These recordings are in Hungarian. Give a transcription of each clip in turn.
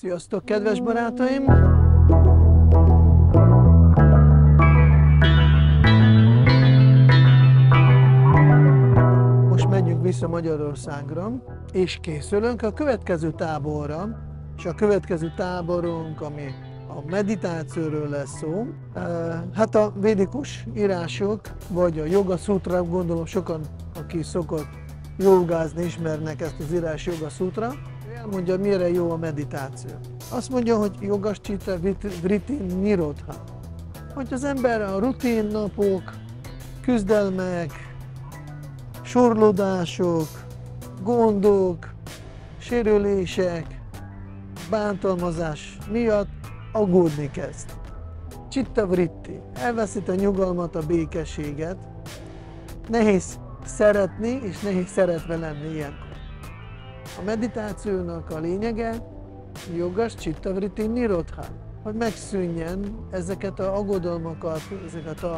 Sziasztok, kedves barátaim! Most menjünk vissza Magyarországra, és készülünk a következő táborra, és a következő táborunk, ami a meditációról lesz szó. Hát a védikus írások, vagy a joga sutra, gondolom sokan, aki szokott jogázni, ismernek ezt az írás joga sutra, elmondja, mire jó a meditáció. Azt mondja, hogy jogas csita vriti nirodha. Hogy az ember a rutin napok, küzdelmek, sorlódások, gondok, sérülések, bántalmazás miatt aggódni kezd. Csitta vritti, elveszít a nyugalmat, a békességet. Nehéz szeretni, és nehéz szeretve lenni ilyenkor. A meditációnak a lényege jogas csitta vritti nirodha, hogy megszűnjen ezeket a aggodalmakat, ezeket a,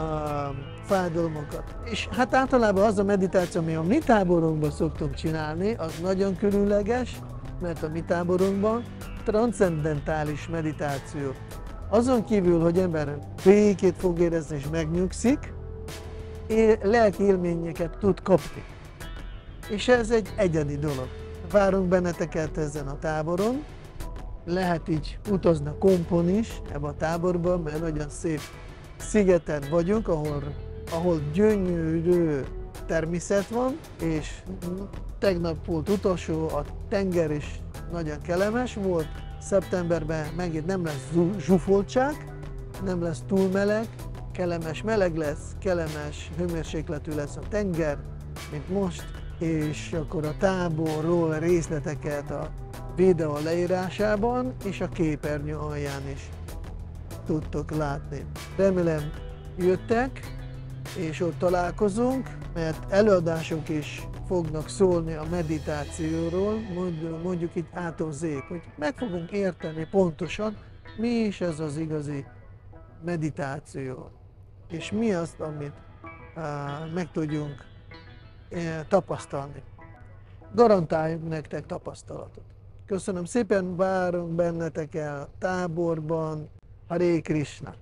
a fájdalmakat. És hát általában az a meditáció, ami a mi táborunkban szoktunk csinálni, az nagyon különleges, mert a mi táborunkban transzendentális meditáció. Azon kívül, hogy ember békét fog érezni és megnyugszik, lelki élményeket tud kapni. És ez egy egyedi dolog. Várunk benneteket ezen a táboron, lehet így utazni a kompon is ebbe a táborba, mert nagyon szép szigeten vagyunk, ahol, ahol gyönyörű természet van, és tegnap volt utolsó, a tenger is nagyon kellemes volt, szeptemberben megint nem lesz zsúfoltság, nem lesz túl meleg, kellemes meleg lesz, kellemes hőmérsékletű lesz a tenger, mint most, és akkor a táborról részleteket a videó leírásában és a képernyő alján is tudtok látni. Remélem jöttek, és ott találkozunk, mert előadások is fognak szólni a meditációról, mondjuk itt átozék, hogy meg fogunk érteni pontosan, mi is ez az igazi meditáció, és mi azt, amit uh, meg tudjunk tapasztalni. Garantáljunk nektek tapasztalatot. Köszönöm szépen, várunk benneteket a táborban. Hare Krishna!